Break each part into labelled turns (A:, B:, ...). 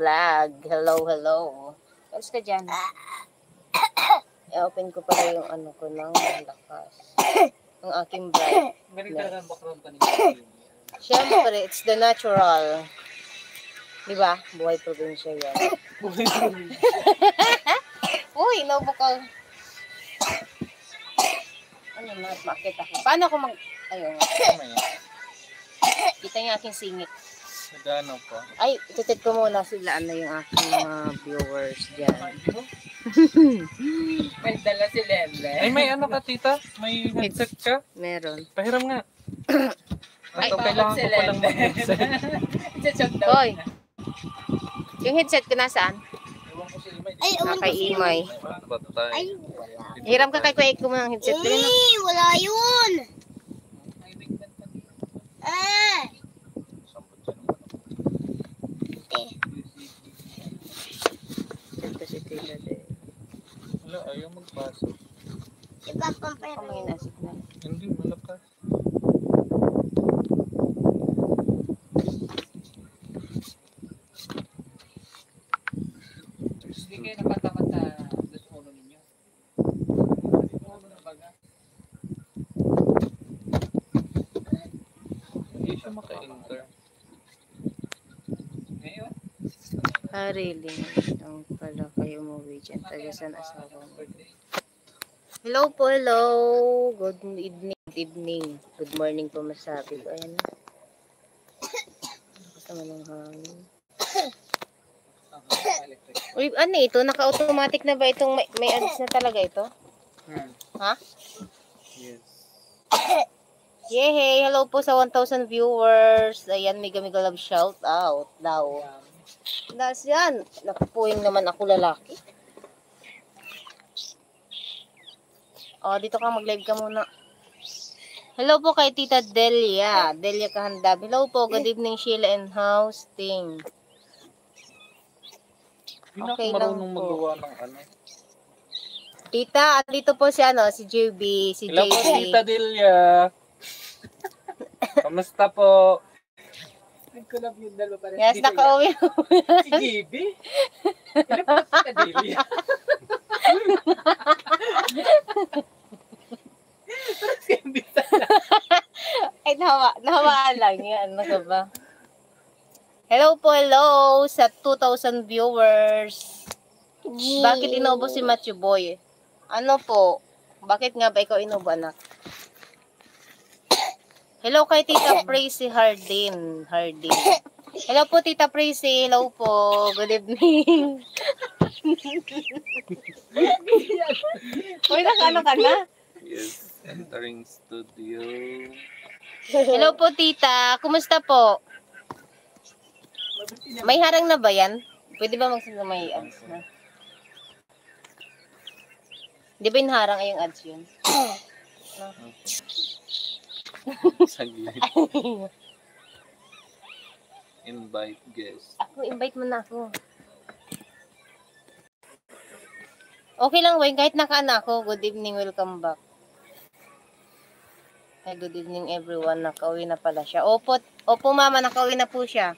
A: vlog. Hello, hello. Alis ka dyan. I-open ko pala yung ano ko ng malakas. Ang aking bright.
B: Galing talaga ang background pa ninyo.
A: Siyempre, it's the natural. Di ba? Buhay probinsya yan. Uy, nabukal. Ano na, bakit ako? Paano ako mag... Ayun. Kita niya aking singit.
B: Nagano pa.
A: Ay, ititit ko muna sila ano yung aking mga viewers dyan.
C: May dala si Lele.
B: Ay, may ano ka, tita? May headset ka?
A: Meron.
B: Pahiram nga.
A: Ay,
B: Ito, kailangan ko palang mag-headset.
A: Hoy! Yung headset ko nasaan?
B: Ewan ko si Imay.
D: Ay,
A: Ah, kay Imay.
D: Ay, wala.
A: Hiram ka kay Kuya Iko mo ng headset.
D: Eh, wala yun. Ah, eh.
A: Ito si Tila din.
B: Wala, ayaw magpasok.
D: Si Papa
A: Ako
D: pero.
A: may nasip na.
B: Hindi, malakas.
C: Hindi kayo nakatamad sa dos ulo ninyo. Ulo na baga.
B: Hindi siya maka-enter.
C: Ngayon,
A: Ah, really? Ang pala kayo umuwi dyan. Taga saan asawa mo? Hello po, hello. Good evening, good evening. Good morning po masabi ko. Ayan. Kasama ng hangin. Uy, ano ito? Naka-automatic na ba itong may, may ads na talaga ito?
C: Hmm.
A: Ha?
B: Yes.
A: Yehey! Hello po sa 1,000 viewers. Ayan, mega mega love shout out daw.
C: Um,
A: Das yan. Nakupuhin naman ako lalaki. Oh, dito ka mag-live ka muna. Hello po kay Tita Delia. Delia Kahandab. Hello po. Good evening, Sheila and Hosting.
B: Na ako
A: Okay lang
B: marunong
A: po.
B: magawa ng ano.
A: Tita, at dito po si ano, si JB, si
B: Hello po,
A: JB.
B: Tita Delia. Kamusta po?
C: Nag-collab yung dalawa pa rin.
A: Yes, nakauwi.
C: Si JB? Ano po si Kadelia? Parang si Ambita.
A: Ay, nahawa, nahawaan lang yan. Ano ka ba? Hello po, hello sa 2,000 viewers. Bakit inubo si Matthew Boy? Ano po? Bakit nga ba ikaw inubo, anak? Hello kay Tita Praisy Hardin. Hardin. Hello po, Tita Praisy. Hello po. Good evening. Uy, nakano ka na?
B: Yes, entering studio.
A: Hello po, Tita. Kumusta po? May harang na ba yan? Pwede ba magsabi may ads na? Di ba yung harang ay yung ads yun?
B: Saglit. Invite guest.
A: Ako, invite mo na ako. Okay lang, Wayne. Kahit nakaana ako, good evening, welcome back. Ay, good evening everyone. Nakauwi na pala siya. Opo, opo mama, nakauwi na po siya.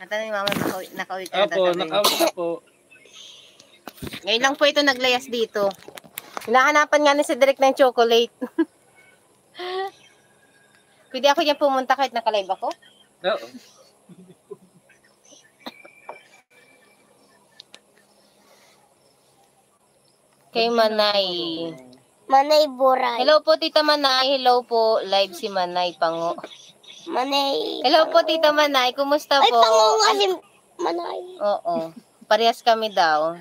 A: Natanong ni mama, nakauwi, nakauwi ka na.
B: Apo,
A: tatawin.
B: nakauwi na po.
A: Ngayon lang po ito naglayas dito. Hinahanapan nga ni si Derek ng chocolate. Pwede ako dyan pumunta kahit nakalive ako?
B: Oo.
A: Kay Manay.
D: Manay Buray.
A: Hello po, Tita Manay. Hello po. Live si Manay Pango.
D: Manay.
A: Hello po, Tita Manay. Kumusta
D: Ay,
A: po?
D: pango nga si Manay.
A: Oo. Parehas kami daw.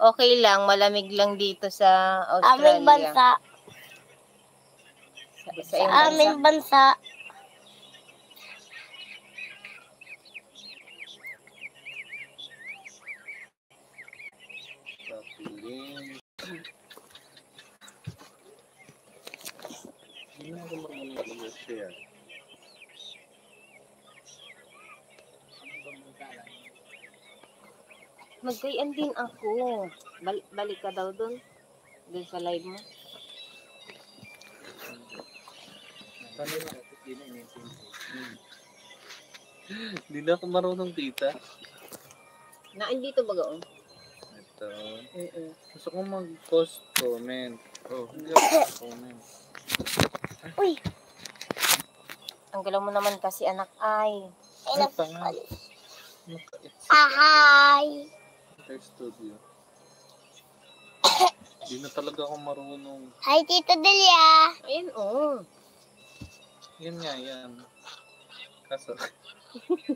A: Okay lang. Malamig lang dito sa Australia.
D: Aming bansa.
A: Sa, sa
D: Sa aming bansa.
A: Magkayan din ako. Bal- balik ka daw dun. Dun sa live mo.
B: Hindi na ako marunong tita.
A: Na, dito ba gaon?
B: Ito.
A: Mm-mm.
B: Gusto ko mag-post comment. Oh, hindi ako comment.
D: Uy,
A: Ang galaw mo naman kasi anak ay.
D: ay
B: Ano pa nga?
D: nagpalis.
B: Maka-exit
D: Ahay.
B: sa studio. Hindi na talaga ako marunong.
D: Hi, Tita Delia.
A: Ayun, oh.
B: Yan nga, yan. Kaso,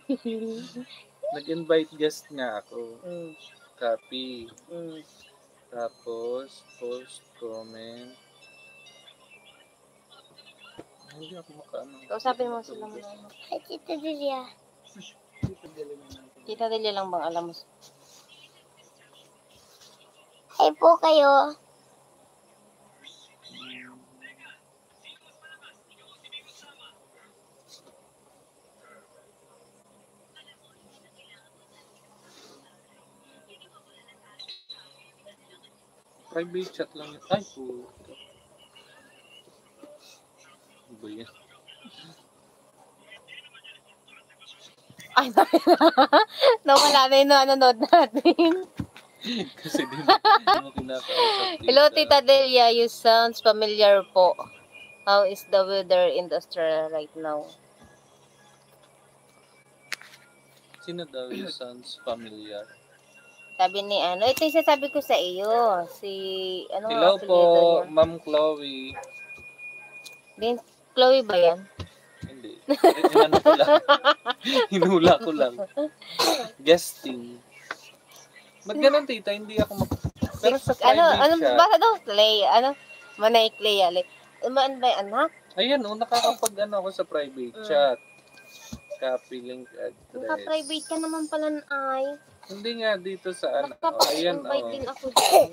B: nag-invite guest nga ako.
A: Mm.
B: Copy.
A: Mm.
B: Tapos, post, comment. Hindi ako makaano.
A: Kausapin mo sila mo.
D: Hi, Tita Delia.
A: Tita Delia lang bang alam mo?
D: Hi po kayo.
B: Private chat lang yun. Ay, po. Ano ba yan?
A: Ay, nawala na yung nanonood natin.
B: Kasi di mo kinakausap.
A: Hello, Tita Delia. You sounds familiar po. How is the weather in Australia right now?
B: Sino daw yung sounds familiar?
A: Sabi ni ano, ito yung sasabi ko sa iyo. Si, ano
B: Hello po? Ma'am Chloe.
A: Din, Chloe ba yan?
B: Hindi. Inano ko lang. Hinula ko lang. Guesting. Ba't ganun, tita? Hindi ako mak... Pero sa
A: ano, ano,
B: chat.
A: baka daw Clay, ano, Manay Clay, ali. Umaan ba yung anak?
B: Ayan, oh, nakakapag ano ako sa private
A: Mm.
B: chat. Copy link address.
A: Naka-private ka naman pala ay.
B: Hindi nga dito sa ano. Oh, ayan, oh.
A: din ako dyan.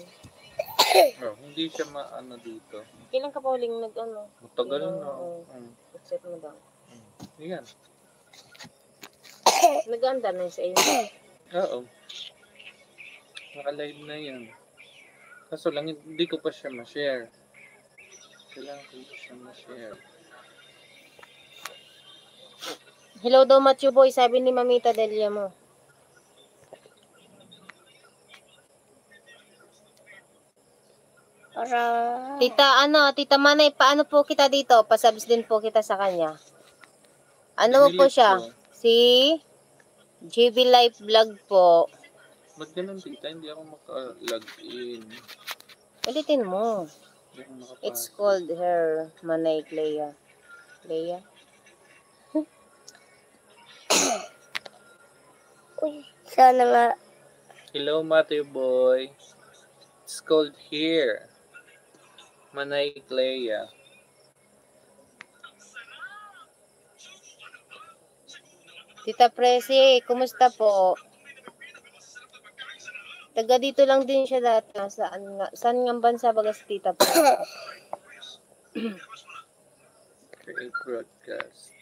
B: oh. Hindi siya maano dito.
A: Kailan ka pa huling nag, ano,
B: Matagal na.
A: oh.
B: Mm.
A: accept mo daw.
B: Ayan.
A: Naganda na sa iyo.
B: Oo. Naka-live na yan. Kaso lang, hindi ko pa siya ma-share. Kailangan ko pa siya ma-share.
A: Hello daw, Matthew Boy, sabi ni Mamita Delia mo.
D: Para...
A: Tita, ano, Tita Manay, paano po kita dito? Pasabs din po kita sa kanya. Ano mo po siya?
B: ko.
A: Si JB Life Vlog po.
B: Ba't ganun, tita? Hindi ako maka-log in.
A: Ulitin mo. It's called her Manay Clea. Clea?
D: Uy, sana nga.
B: Hello, Matthew boy. It's called here. Manay Clea.
A: Tita Presi, kumusta po? Taga dito lang din siya dati. Saan nga, saan nga bansa baga si Tita Presi?
B: Create broadcast.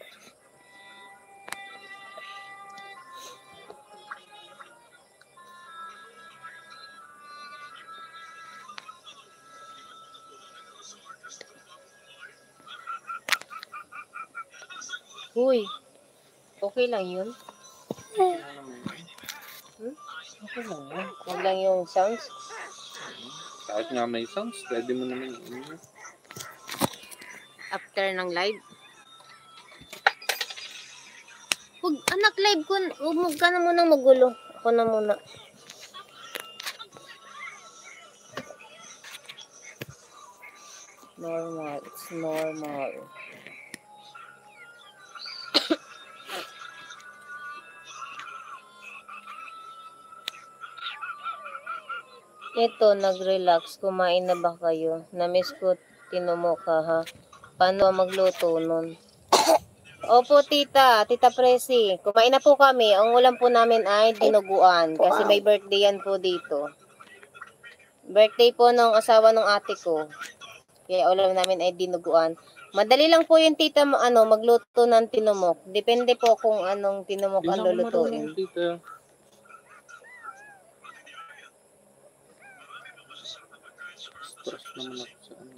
A: Uy, okay lang yun.
B: Yun?
A: Hmm?
B: Okay lang yan.
A: Huwag lang yung sounds.
B: Kahit nga may sounds, pwede mo naman yun.
A: After ng live. Huwag, anak, live ko. Huwag ka na munang magulo. Ako na muna. Normal. It's normal. Ito, nag-relax. Kumain na ba kayo? Namiss ko, tinumo ka ha. Paano magluto nun? Opo, tita. Tita Presi. Kumain na po kami. Ang ulam po namin ay dinuguan. Kasi may birthday yan po dito. Birthday po ng asawa ng ate ko. Kaya ulam namin ay dinuguan. Madali lang po yung tita ano, magluto ng tinumok. Depende po kung anong tinumok ang lulutuin.
B: marunong dito. Stress naman ako sa ano.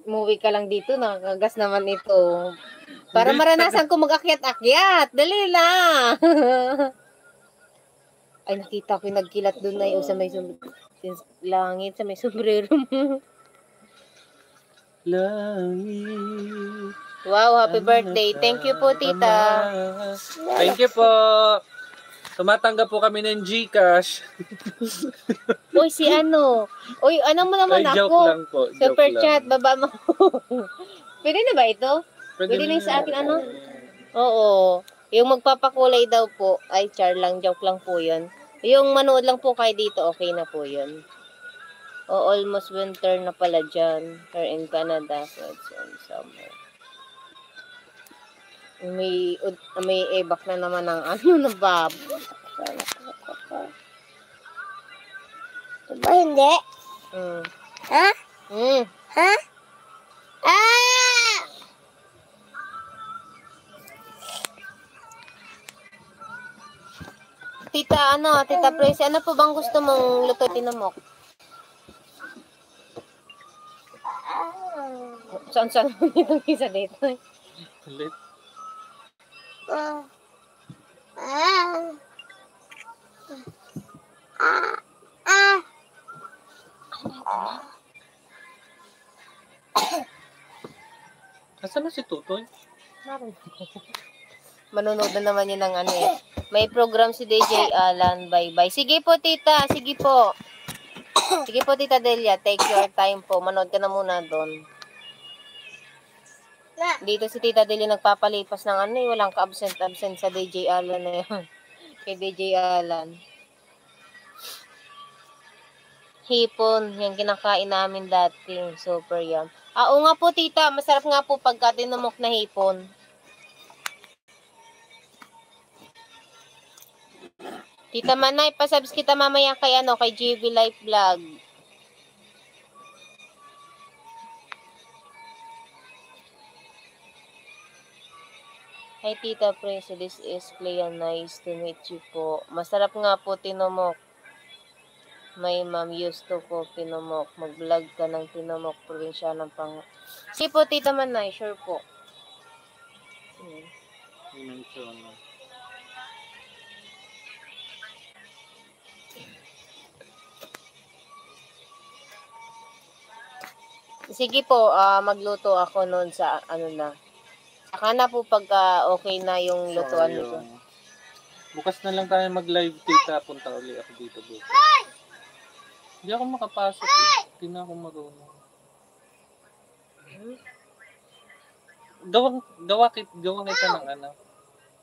A: Umuwi ka lang dito, nakakagas naman ito. Para
B: Hindi.
A: maranasan ko mag-akyat-akyat. Dali lang. Ay, nakita ko yung nagkilat doon na yung sa may som- langit, sa may sombrero mo.
B: Langit.
A: Wow, happy birthday. Thank you po, tita.
B: Thank you po. Tumatanggap po kami ng Gcash.
A: Uy, si ano? Uy, ano mo naman
B: Ay, joke
A: ako?
B: lang po. Joke
A: Super
B: lang.
A: chat, baba mo. Pwede na ba ito? Pwede na yung sa akin, ano? Oo. Yung magpapakulay daw po, ay char lang, joke lang po yun. Yung manood lang po kayo dito, okay na po yun. O almost winter na pala dyan. Here in Canada, so it's on summer. May, ud- may ebak na naman ng ano na bab.
D: Diba hindi?
A: Mm.
D: Ha?
A: Mm.
D: Ha? Ah!
A: Tita, ano, Tita Presi, ano po bang gusto mong luto tinamok? Saan saan mo itong isa dito?
B: Ulit.
D: Ah. Ah. Ah.
B: Na si Tutoy?
A: Manonood na naman yun ng ano eh. May program si DJ Alan. Bye-bye. Sige po, tita. Sige po. Sige po, tita Delia. Take your time po. Manood ka na muna doon. Dito si tita Delia nagpapalipas ng ano eh. Walang ka-absent-absent sa DJ Alan na yun. Kay DJ Alan. Hipon. Yung kinakain namin dati. Super yum. Ah, oo nga po, tita. Masarap nga po pagka tinamok na hipon. Tita Manay, pasabs kita mamaya kay ano, kay GV Life Vlog. Hi Tita Preso, this is Clea. Nice to meet you po. Masarap nga po tinomok. May ma'am used to ko tinomok. Mag-vlog ka ng tinomok, probinsya ng pang... Si po Tita Manay, sure po. Hmm. Sige po, ah, magluto ako noon sa ano na. Saka na po pagka okay na yung lutuan nito.
B: Bukas na lang tayo mag-live tita. Punta uli ako dito bukas. Hindi ako makapasok eh. Hindi na ako marunong. Gawa, gawa, kit, gawa kita ng ano,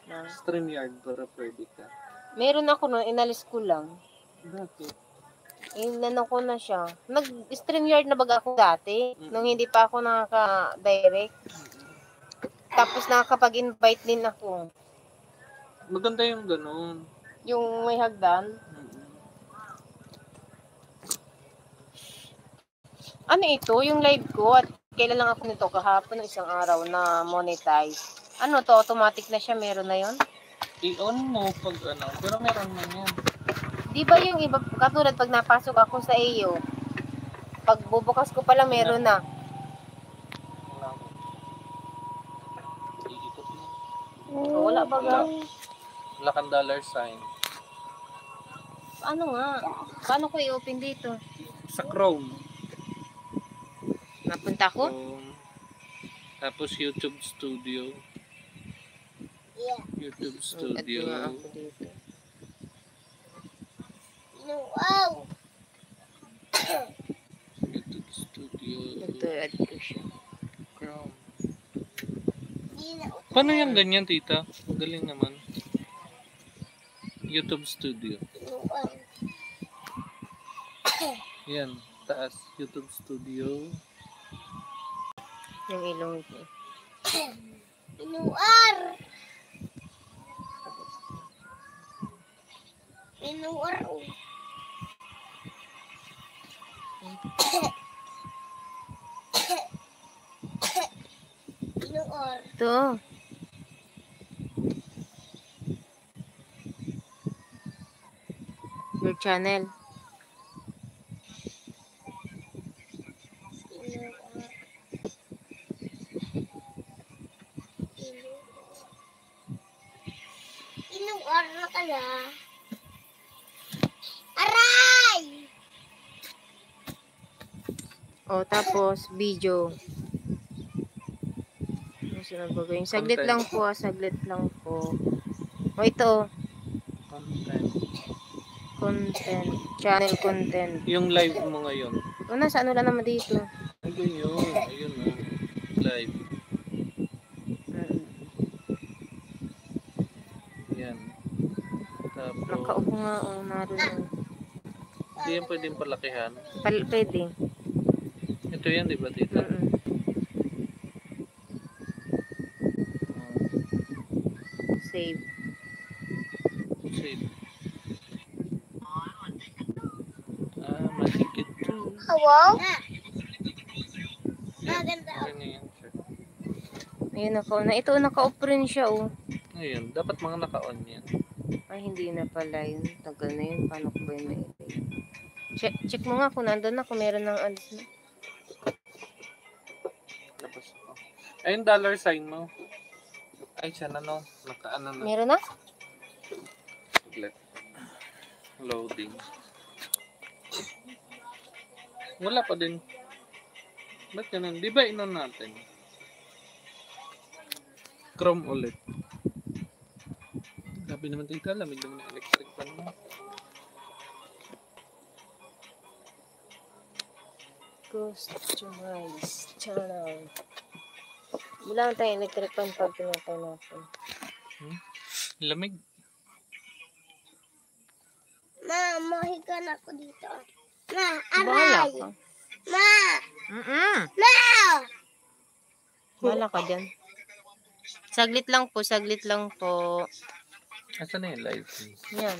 A: Na.
B: StreamYard para pwede ka.
A: Meron ako noon, inalis ko lang.
B: Bakit?
A: Inano ko na siya. Nag-StreamYard na baga ako dati, nung hindi pa ako nakaka-direct. Tapos nakakapag-invite din ako.
B: Maganda yung ganun.
A: Yung may hagdan.
B: Mm-mm.
A: Ano ito? Yung live ko at kailan lang ako nito kahapon ng isang araw na monetize. Ano to? Automatic na siya. Meron na yon
B: I-on mo pag ano. Pero meron man yan.
A: Di ba yung iba, katulad pag napasok ako sa iyo, pag bubukas ko pala meron na.
B: Wala.
A: So, wala ba ga?
B: Wala kang dollar sign.
A: Ano nga? Paano ko i-open dito?
B: Sa Chrome.
A: Napunta ko?
B: Chrome. Tapos YouTube Studio.
D: Yeah.
B: YouTube
A: At
B: Studio.
A: nga ako dito.
D: No, wow.
B: YouTube Studio.
A: Nagtuad ko siya.
B: Chrome. Paano yan ganyan, tita? Galing naman. YouTube Studio. Yan. Taas. YouTube Studio.
A: Yung ilong ko.
D: Inuar. Inuar. oh. Inuar.
A: Ito. Your channel.
D: Inuar. Inuar na ka na. Aray!
A: O, tapos, video. Ba gawin? Saglit lang po, ah. Saglit lang po. O, ito.
B: Content.
A: Content. Channel content.
B: Yung live mo ngayon.
A: O, nasa ano lang naman dito.
B: Ano yun? Ayun o. Live.
A: Mm.
B: Yan. Tapos,
A: Nakaupo nga, o, naroon.
B: hindi yan pwedeng palakihan.
A: Pal pwede.
B: Ito yan, di ba, tita?
A: Mm-mm. Save.
B: Save. Ah, masikit to.
D: Wow! Maganda.
A: Ayun, naka na. Ito, naka-off rin siya, oh.
B: Ngayon, dapat mga naka-on yan.
A: Ay, hindi na pala yun. Tagal na yun. Paano ko ba yun na Check, check mo nga kung nandun na, kung meron ng ads na.
B: Tapos, oh. Ayun, dollar sign mo. Ay, siya na, no? Naka-ano na.
A: Meron na?
B: Loading. Wala pa din. Ba't ganun? Di ba inon natin? Chrome ulit. Sabi naman tita, lamig naman yung electric fan mo.
A: Customize channel. Wala lang tayong electric fan pag pinatay natin.
B: Lamig.
D: Ma, mahiga na ako dito. Ma,
A: Bahala
D: aray!
A: ka.
D: Ma!
A: Mm-mm.
D: Ma!
A: Bahala ka dyan. Saglit lang po, saglit lang po.
B: Asan na yung live?
A: Yan.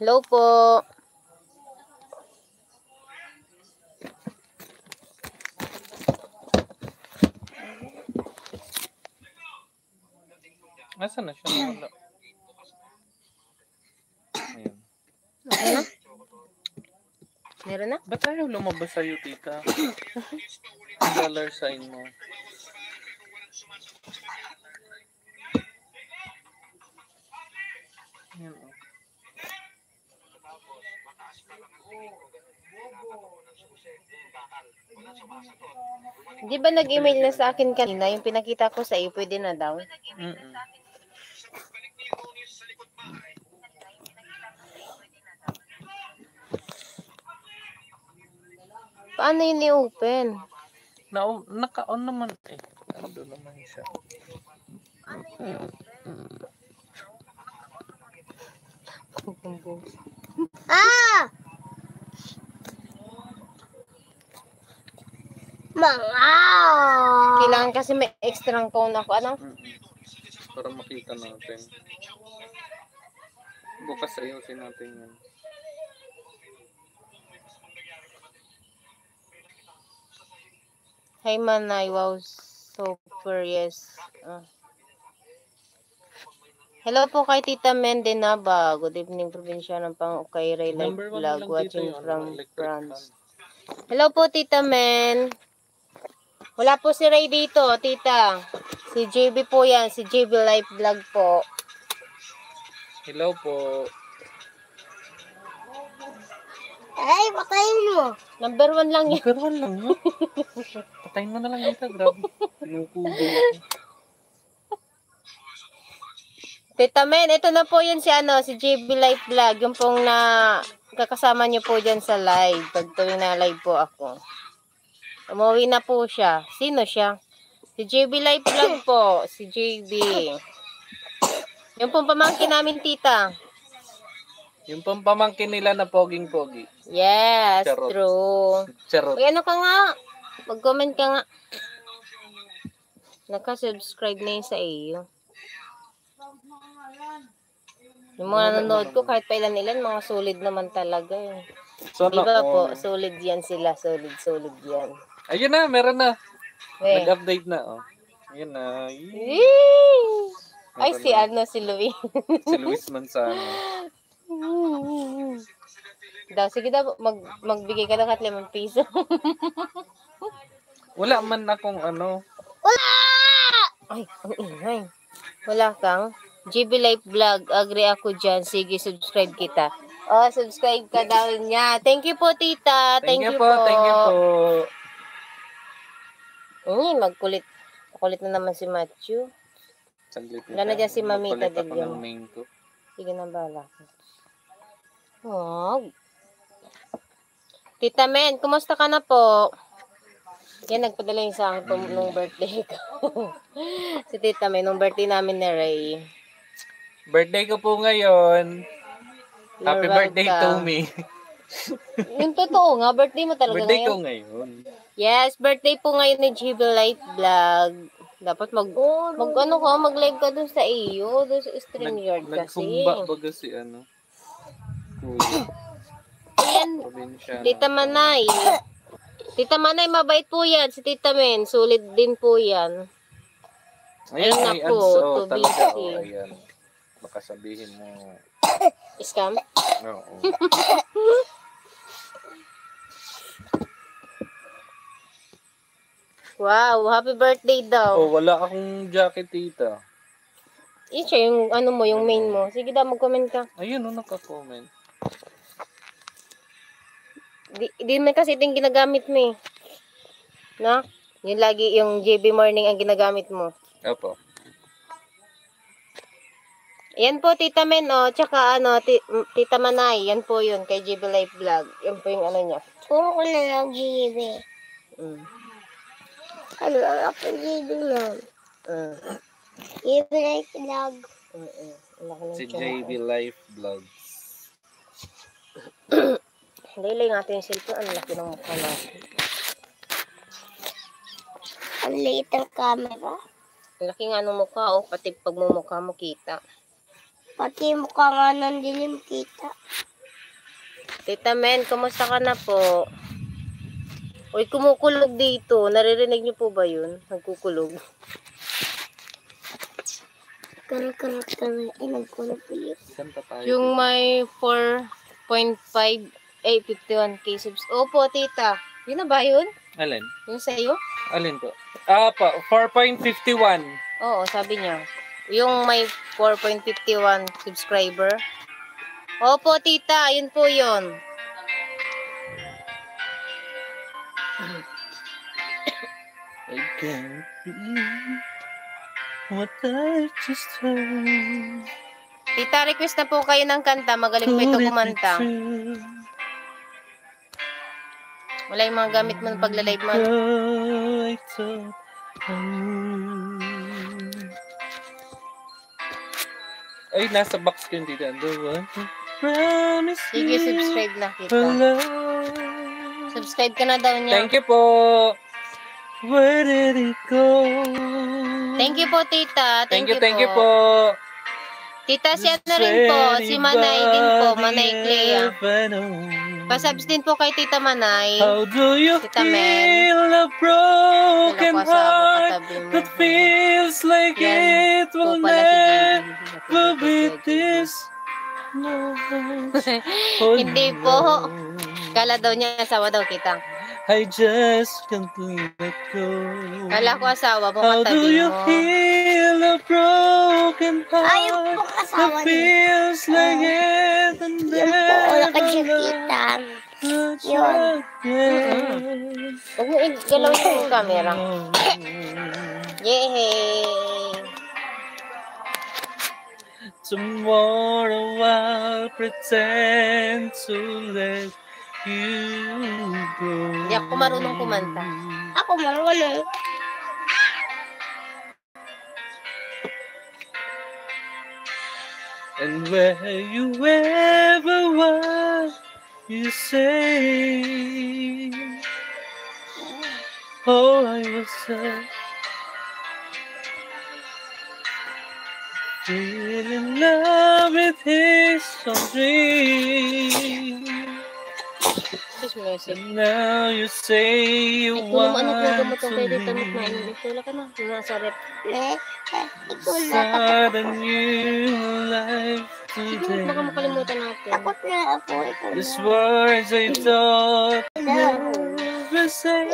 A: Hello po.
B: Nasaan na siya? Nawala. Ayan.
A: Okay na? Meron na?
B: Ba't ayaw lumabas sa'yo, tita? Dollar sign mo. Yan, oh.
A: Di ba nag-email na sa akin kanina, yung pinakita ko sa iyo, pwede na daw?
B: Mm-mm.
A: Paano yun i-open?
B: Na, naka-on naman eh. Ando naman siya.
D: Ah! Mga!
A: Kailangan kasi may extra phone ako. Ano?
B: Para makita natin. Bukas ayusin natin yan.
A: Hi Manay, wow, super, yes. Ah. Hello po kay Tita Mendenaba. Good evening, probinsya ng Live
B: Number one
A: Vlog watching from France. Hello po, Tita Men. Wala po si Ray dito, Tita. Si JB po yan, si JB Live Vlog po.
B: Hello po.
D: Ay, patayin mo.
A: Number one lang yan.
B: Pero lang yun. Patayin mo na lang dito. Grabe. Pinukubo ako.
A: Tita Men, ito na po yun si ano, si JB Life Vlog. Yung pong na kakasama niyo po dyan sa live. Pag tuwing na live po ako. Umuwi na po siya. Sino siya? Si JB Life Vlog po. Si JB. Yung pong pamangkin namin, tita.
B: Yung pampamangkin nila na poging-pogi.
A: Yes,
B: Charot.
A: true.
B: Charot.
A: Uy, ano ka nga? Mag-comment ka nga. Naka-subscribe na yun sa iyo. Yung mga nanonood ko, kahit pa ilan-ilan, mga solid naman talaga eh.
B: So,
A: Di ba
B: ano,
A: po, solid yan sila, solid, solid yan.
B: Ayun na, meron na.
A: Eh.
B: Nag-update na, oh. Ayun na. Yee.
A: Ay, si
B: na.
A: ano, si Louie.
B: Si Luis Manzano.
A: daw, sige daw, mag, magbigay ka ng kahit limang piso.
B: Wala man akong ano.
A: Ay, ang ingay. Wala kang. GB Life Vlog, agree ako dyan. Sige, subscribe kita. Oh, subscribe ka daw niya. Thank you po, tita.
B: Thank, you, po, thank you po.
A: Hmm, magkulit. Makulit na naman si Matthew.
B: Saglit
A: Wala na dyan si Mamita
B: main ko.
A: Sige na, bala ko. Wag. Tita Men, kumusta ka na po? Yan, nagpadala yung sa akin po nung birthday ko. si Tita Men, nung birthday namin ni Ray.
B: Birthday ko po ngayon. Happy
A: You're
B: birthday to me.
A: Yung totoo nga, birthday mo talaga
B: birthday ko
A: ngayon.
B: ngayon.
A: Yes, birthday po ngayon ni GB Life Vlog. Dapat mag, mag ano ka, mag-live ka dun sa iyo, dun sa StreamYard kasi.
B: Nagsumba baga si ano. Kuya.
A: Ayan,
B: Probinsya.
A: Tita Manay. Tita Manay, mabait po yan. Si Tita Men, sulit din po yan.
B: Ayan,
A: Ay,
B: may
A: naku,
B: ads. Oh,
A: to
B: talaga.
A: busy.
B: Oh, ayan. Baka sabihin mo.
A: Scam?
B: Oo.
A: Wow, happy birthday daw.
B: Oh, wala akong jacket, tita.
A: Siya, yung ano mo, yung main mo. Sige daw, mag-comment ka.
B: Ayun, oh, naka-comment.
A: Di, di man kasi ito yung ginagamit mo eh. No? Yung lagi, yung JB Morning ang ginagamit mo.
B: Opo.
A: Yan po, Tita Men, oh. Tsaka, ano, ti- m- Tita Manay. Yan po yun, kay JB Life Vlog. Yan po yung ano niya.
D: Puro ko na lang GB.
A: Mm.
D: Ano lang ako GB lang.
A: Mm.
D: GB like vlog.
A: Mm, mm.
B: Si JB. Life Vlog.
A: Dahil natin yung cellphone. Ang laki ng mukha natin.
D: Ang liit ng camera.
A: Ang laki nga ng mukha, oh. Pati pagmumukha mo kita.
D: Pati yung mukha nga ng dilim kita.
A: Tita Men, kumusta ka na po? Uy, kumukulog dito. Naririnig niyo po ba yun? Nagkukulog.
D: Karang-karang karang. Ay, nagkulog ulit.
A: Yung may 4.5, eh, 51k subs. Opo, tita. Yun na ba yun?
B: Alin?
A: Yung sa'yo?
B: Alin po? Ah, pa, 4.51.
A: Oo, sabi niya. Yung may 4.51 subscriber. Opo, tita. Yun po yun.
B: I can't believe what I just heard.
A: Tita, request na po kayo ng kanta. Magaling po ito kumanta.
B: true?
A: Wala yung mga gamit mo ng pagla-live mo.
B: Ay, nasa box ko yung dito. Promised
A: Sige, subscribe na kita. Subscribe ka na daw niya.
B: Thank you po. Where did it go?
A: Thank you po, tita.
B: Thank you, thank you po.
A: Tita, si ano rin po. Si Manay din po. Manay Clea. Pasubs din po kay Tita Manay.
B: How do you
A: Tita
B: feel a broken heart that feels like
A: Yan
B: it will never be this? No. Oh,
A: Hindi po. Kala daw niya asawa daw kita.
B: I just can't let go.
A: Kala ko asawa mo
B: How do you
A: mo.
B: feel a broken heart that feels like never
D: dyan
B: love?
D: kita. Yun.
A: Huwag mo igalaw yung camera. Yay!
B: Tomorrow I'll pretend to let you go.
A: Hindi ako marunong kumanta.
D: Ako marunong.
B: And where you ever was, you say, Oh, I was so feel in love with his dream. And now you say you
A: Ito naman ano
B: want to
A: pwede tamit na
B: leave.
A: Inulit. Wala ka na. Nasa rep.
D: Ikaw na.
B: Start a new life today.
A: baka makalimutan natin.
D: Takot na ako. Ikaw na.
B: words I thought never say.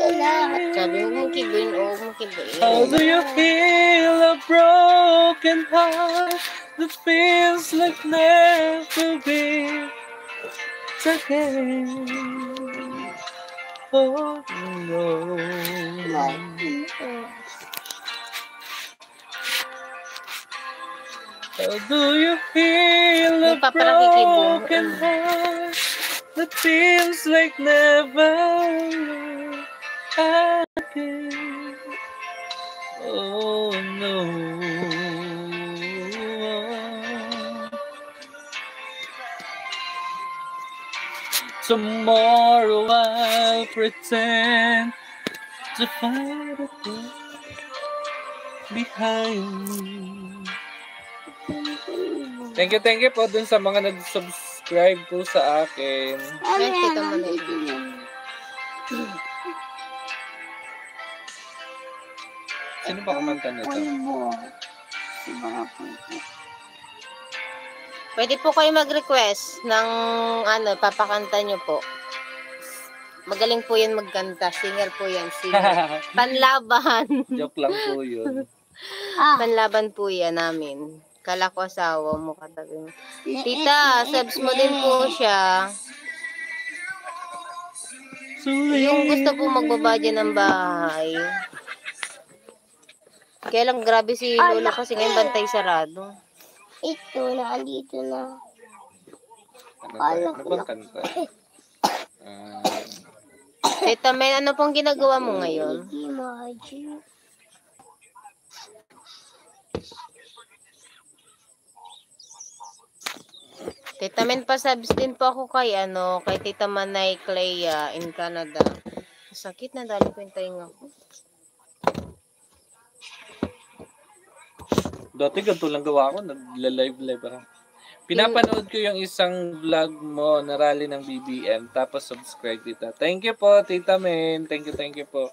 A: Sabi mo kibuin o oh, mong kibuin.
B: How do you feel a broken heart that feels like never been again? Oh no. How do you feel a broken heart that feels like never again? Oh no. Tomorrow I'll pretend to find a day behind me. Thank you, thank you po dun sa mga nag-subscribe po sa akin.
D: Ano
A: Ay, kita mo na yun.
B: Sino ba kumanta nito?
A: Pwede po kayo mag-request ng ano, papakanta nyo po. Magaling po yan magkanta. Singer po yan. Singer. Panlaban.
B: Joke lang po yun.
D: Ah,
A: Panlaban po yan namin. Kala ko asawa mo katabi mo.
D: liit,
A: Tita,
D: liit,
A: subs mo din po siya. Yung gusto po magbaba dyan ng bahay. Kaya lang grabe si Lolo kasi ngayon bantay sarado.
D: Ito na, andito na.
B: Bang kanta? Ah,
A: Tita Mel, ano pong ginagawa mo ngayon?
D: Hindi magic.
A: Tita Men, pasubs din po ako kay, ano, kay Tita Manay Clea in Canada. Sakit na dali ko yung tainga ko.
B: dati ganito lang gawa ko. Nagla-live-live ako. Pinapanood ko yung isang vlog mo na rally ng BBM. Tapos subscribe tita. Thank you po, Tita Men. Thank you, thank you po.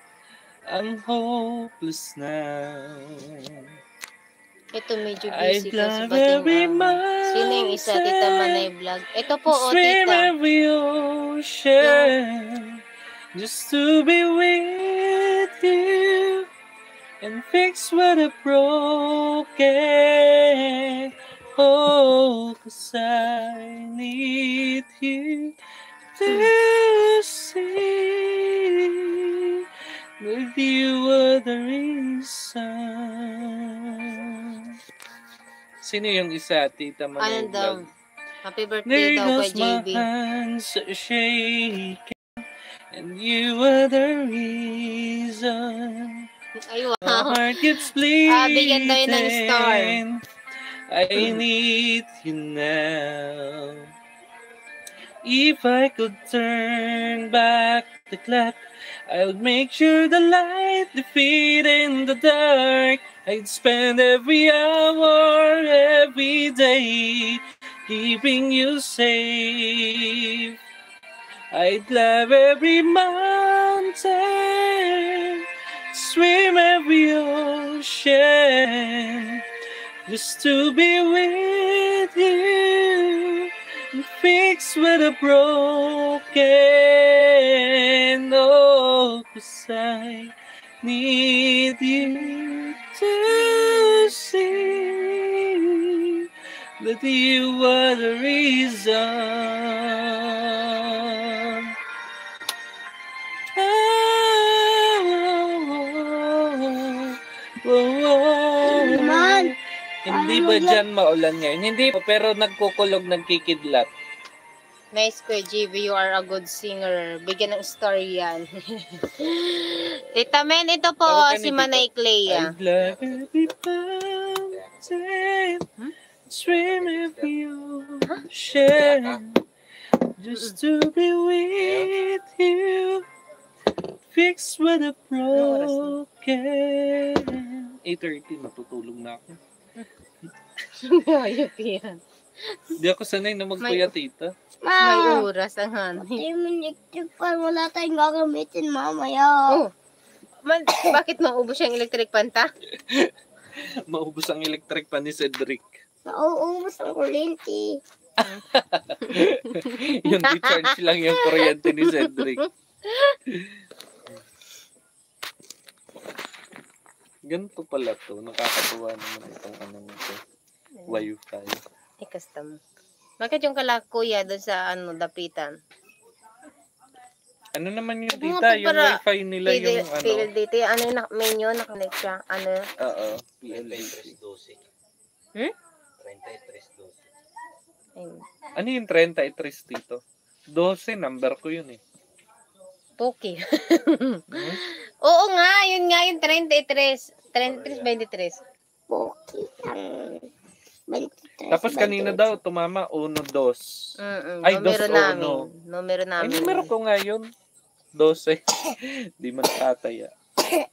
B: I'm hopeless now.
A: Ito medyo
B: I'd
A: busy kasi
B: love
A: bating
B: every
A: araw. Sino yung isa, Tita Manay Vlog? Ito po, o
B: Swim
A: Tita.
B: ocean just to be with you and fix what I broken. Oh, 'cause I need you to Sino yung isa, Tita
A: Ano
B: Manay
A: daw?
B: Vlog?
A: Happy birthday
B: There
A: daw kay
B: goes my
A: JB.
B: hands shaking, and you are the reason.
A: Ay,
B: My
A: wow.
B: heart gets
A: Ah, bigyan daw yun ng star.
B: bleeding. I need you now. If I could turn back the clock, I would make sure the light defeating the dark. I'd spend every hour, every day, keeping you safe. I'd climb every mountain, swim every ocean, just to be with you and fix what are broken. Oh, 'cause I need you to see that you are the reason. Oh, oh, oh. Hindi ba dyan maulan ngayon? Hindi po, pero nagkukulog, nagkikidlat.
A: Nice Kuya JB, you are a good singer. Bigyan ng story yan. Tita Men, ito po
B: Tawag
A: si Manay Clea.
B: I'd love every mountain, swim every ocean, just to be with you. Fix what a broken. 8.30, matutulog na ako.
A: Ayok yan.
B: Hindi ako sanay na magkuya tita.
A: May
D: Ma,
A: oras ang hanay.
D: Hindi mo electric fan. Wala tayong gagamitin mamaya.
A: Oh. Man, bakit maubos yung electric panta?
B: Maubos ang electric pa ni Cedric.
D: Nauubos ang kuryente.
B: yung di-charge lang yung kuryente ni Cedric. Ganito pala to. Nakakatuwa naman itong ano nito. Wi-Fi.
A: Ay, custom. Bakit yung kala kuya doon sa ano, dapitan?
B: Ano naman yung
A: nga
B: Yung
A: para
B: Wi-Fi nila yung ano.
A: PLDT, ano yung menu, nakakonect siya. Ano?
B: Oo. PLDT.
A: Hmm? Ayun.
B: Ano yung 33 dito? 12, number ko yun eh.
A: Poki. Oo nga, yun nga yung 33. 33, 23.
D: Poki. Ang 23.
B: Tapos kanina daw, tumama, 1, 2.
A: Mm-mm,
B: Ay,
A: numero
B: dos
A: namin.
B: uno.
A: Numero
B: Ay,
A: namin.
B: numero ko nga yun. 12. Di man tataya.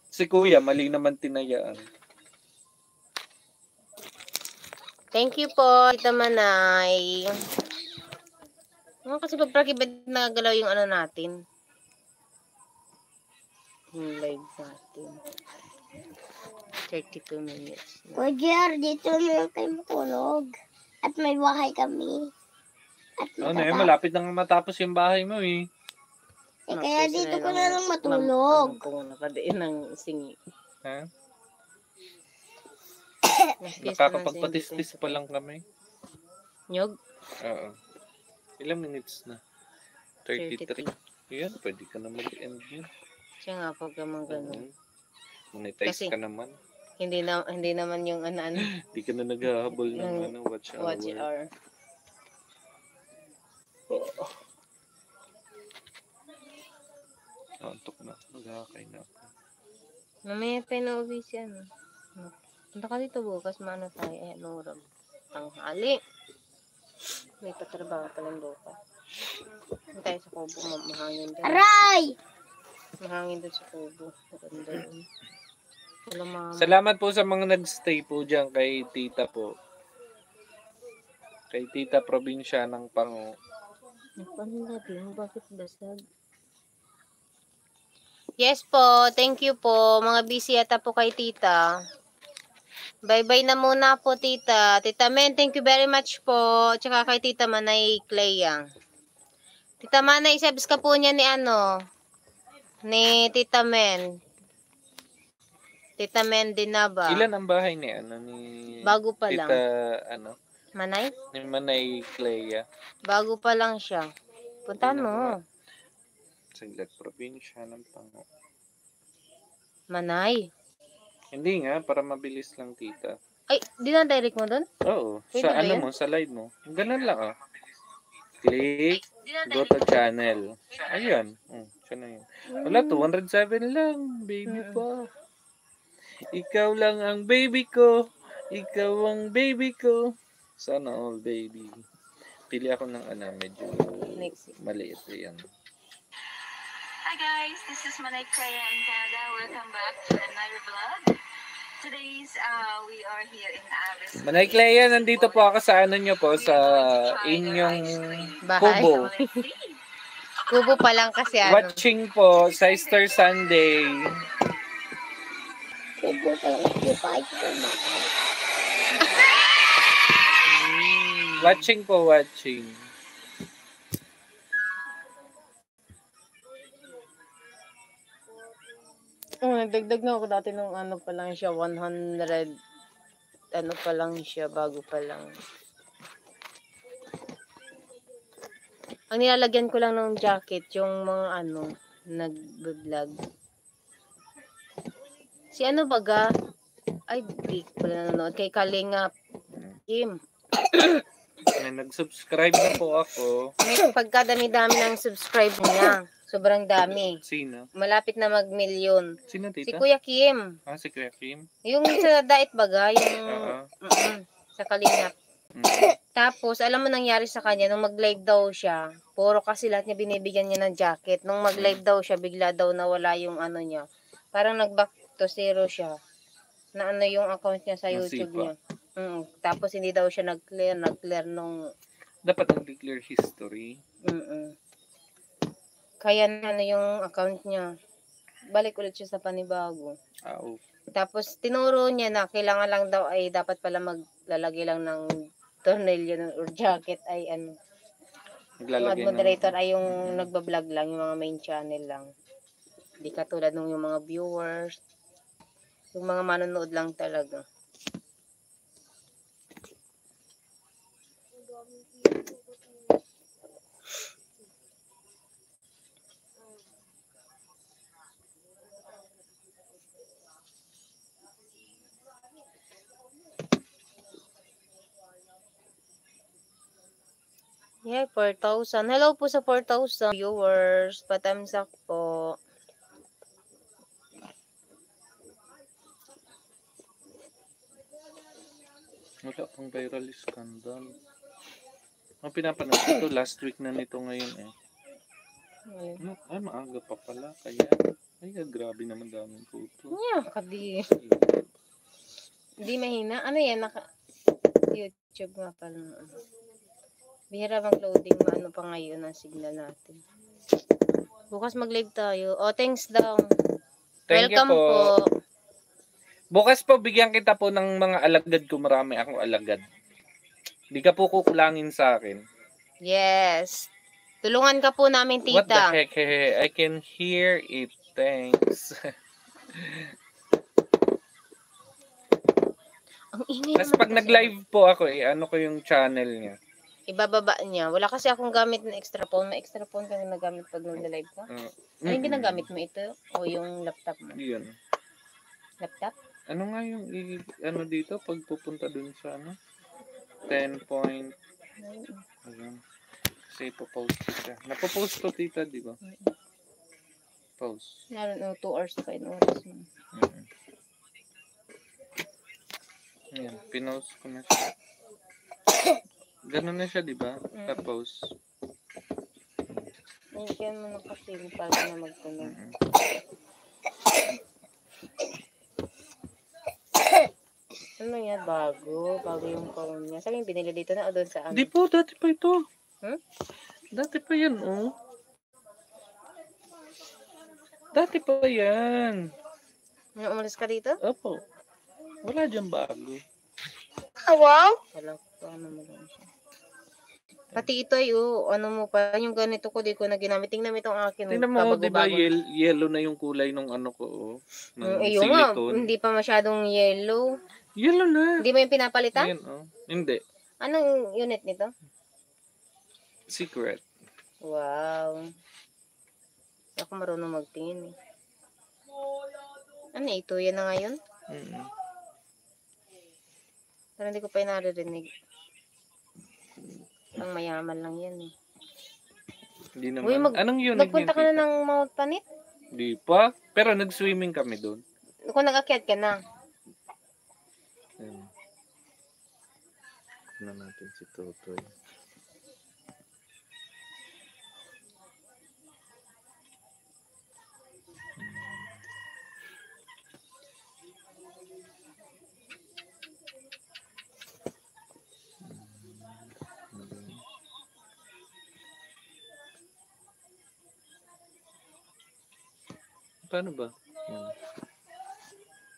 B: Si kuya, mali naman tinayaan.
A: Thank you po, Tita Manay. Nga kasi pag prakibad nagalaw yung ano natin. Yung live natin. 32 minutes. na.
D: Roger, dito na tayo matulog. At may bahay kami. At
B: Ano eh,
D: matata-
B: malapit na nga matapos yung bahay mo eh.
D: Eh, kaya dito ko
A: lang-
D: na lang matulog.
A: Mam- ano ko na kadiin ng singi.
B: Ha? Nakakapagpatistis pa lang kami.
A: Nyog?
B: Oo. Ilang minutes na? 33.
A: 33.
B: Yan, pwede ka na mag-end yun.
A: Siya nga pag naman ganun.
B: Oo. Monetize
A: Kasi-
B: ka naman.
A: Hindi na hindi naman yung ano ano
B: Hindi ka na naghahabol ng ano, watch hour.
A: watch hour.
B: Antok na. Magkakay na ako.
A: Mamaya tayo na uwi siya no. Punta ka dito bukas maano tayo eh no oras. Tanghali. May patrabaho pa lang bukas. Punta tayo sa kubo ma- mahangin doon.
D: Aray!
A: Mahangin doon sa kubo. Maganda doon. Wala mama.
B: Salamat po sa mga nagstay po dyan kay tita po. Kay tita probinsya ng Pango.
A: Ano natin? Bakit basag? Yes po, thank you po. Mga busy yata po kay tita. Bye-bye na muna po, tita. Tita Men, thank you very much po. Tsaka kay tita Manay Clea. Tita Manay, subs ka po niya ni ano? Ni tita Men. Tita Men din na ba?
B: Ilan ang bahay ni ano ni
A: Bago pa
B: tita
A: lang.
B: ano
A: Manay?
B: ni Manay Clea.
A: Bago pa lang siya. Puntahan mo.
B: Saglit probinsya ng Pango.
A: Manay.
B: Hindi nga para mabilis lang tita.
A: Ay, dinadirect mo doon?
B: Oo,
A: Pwede
B: sa
A: ba
B: ano
A: yan?
B: mo, sa live mo. Ganun lang ah. Click, go to channel. Ayan. Mm, siya na yun. Wala, 207 lang. Baby
A: Mm-mm.
B: pa. Ikaw lang ang baby ko. Ikaw ang baby ko. Sana all baby. Pili ako ng ano, medyo maliit. Ayan.
E: Hi guys, this is Manay Clea in Canada. Welcome back to another vlog. Today's, uh, we are here in Aris.
B: Manay Clea, nandito po ako sa ano nyo po, sa inyong
A: Bahay.
B: kubo.
A: Kubo pa lang kasi ano.
B: Watching po sa Easter Sunday.
D: Kubo pa lang. Di pa ay kumain.
B: Watching po, watching.
A: Oh, nagdagdag na ako dati nung ano pa lang siya, 100, ano pa lang siya, bago pa lang. Ang nilalagyan ko lang ng jacket, yung mga ano, nag-vlog. Si ano baga? Ay, ko pala nanonood. Kay Kalingap. Kim.
B: May nag-subscribe na po ako.
A: May pagkadami-dami ng subscribe niya. Sobrang dami.
B: Sino?
A: Malapit na mag-milyon.
B: Sino
A: Si
B: tita?
A: Kuya Kim.
B: Ah, si Kuya Kim?
A: Yung sa Dait Baga, yung
B: Oo.
A: mm, sa Kalingap.
B: Mm.
A: Tapos, alam mo nangyari sa kanya, nung mag-live daw siya, puro kasi lahat niya binibigyan niya ng jacket. Nung mag-live daw siya, bigla daw nawala yung ano niya. Parang nag-back to zero siya. Na ano yung account niya sa YouTube
B: Nasipa.
A: niya. Mm, tapos hindi daw siya nag-clear, nag-clear nung
B: Dapat nag-declare history.
A: mm Kaya na ano yung account niya. Balik ulit siya sa panibago.
B: Ah, oh.
A: Tapos tinuro niya na kailangan lang daw ay dapat pala maglalagay lang ng tornilyo ng- or jacket ay ano. Yung
B: Naglalagay
A: ad moderator ay yung nagbablog lang, yung mga main channel lang. Hindi katulad nung yung mga viewers. Yung mga manonood lang talaga. Yeah, 4,000. Hello po sa 4,000 viewers. Patamsak po.
B: Pang viral scandal. Ang pinapanood ko to, last week na nito ngayon eh. Ano? Ay, maaga pa pala. Kaya, ay, grabe naman daming photo.
A: Yeah, kadi. Hindi mahina. Ano yan? Naka... YouTube nga pala. Bihira mag-loading. Maano pa ngayon ang signal natin. Bukas mag-live tayo. Oh, thanks daw.
B: Thank
A: Welcome
B: po.
A: po.
B: Bukas po, bigyan kita po ng mga alagad ko. Marami akong alagad. Hindi ka po kukulangin sa akin.
A: Yes. Tulungan ka po namin,
B: What the
A: tita.
B: heck? I can hear it. Thanks.
A: Ang ingay
B: Tapos pag nag-live po ako, eh, ano ko yung channel niya.
A: Ibababa niya. Wala kasi akong gamit na extra phone. May extra phone ka na nagamit pag nag-live ka.
B: Uh,
A: Ano yung ginagamit mo ito? O yung laptop mo?
B: Yun.
A: Laptop?
B: Ano nga yung i- ano dito pag pupunta dun sa ano? 10 point. Ayun. Kasi ipopost ko siya. Napopost ko tita, di ba? Post.
A: Lalo no, 2 hours pa in oras mo.
B: Mm. Ayan, pinost ko na siya. Ganun na siya, di ba?
A: Mm.
B: Tapos,
A: Nandiyan mo na kasi para na magtanong.
B: mm.
A: Ano yan? Bago. Bago yung phone niya. Saan yung binili dito na o doon sa ano?
B: Di po, dati pa ito.
A: Hmm?
B: Dati pa yan, oh. Dati pa yan.
A: Ano, umalis ka dito?
B: Opo. Wala dyan bago.
D: Wow!
A: Wala pa. Ano mo lang siya. Pati ito ay, oh, ano mo pa, yung ganito ko, di ko na ginamit. Tingnan mo itong akin.
B: Tingnan mo, di ba, yel- yellow na yung kulay ng ano ko, oh. Ng
A: eh, yun nga,
B: silicone.
A: hindi pa masyadong yellow.
B: Yellow na.
A: Hindi ba yung pinapalitan?
B: Ayan, oh. Hindi.
A: Anong unit nito?
B: Secret.
A: Wow. Hindi ako marunong magtingin eh. Ano ito? Yan na ngayon?
B: Mm.
A: Pero hindi ko pa yung naririnig. Ang mayaman lang yan eh.
B: Hindi naman.
A: Uy, mag-
B: Anong unit
A: Nagpunta ka na ng Mount Panit?
B: Di pa. Pero nag-swimming kami doon.
A: Kung nag-akyat ka na.
B: na natin si Totoy. Paano ba? Yan.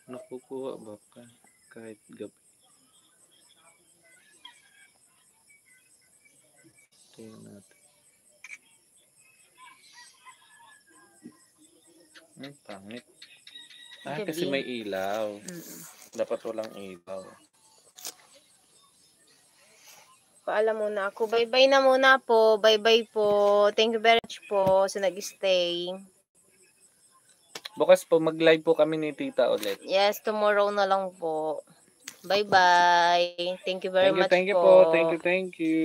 B: Nakukuha ba? Paano? Kahit gabi? Tingnan natin. Hmm, pangit. Ah,
A: Gabi.
B: kasi may ilaw. Dapat walang ilaw.
A: Paalam muna ako. Bye-bye na muna po. Bye-bye po. Thank you very much po sa nag-stay.
B: Bukas po, mag-live po kami ni Tita ulit.
A: Yes, tomorrow na lang po. Bye-bye. Thank you very
B: Thank you,
A: much
B: thank you
A: po.
B: po. Thank you, thank you.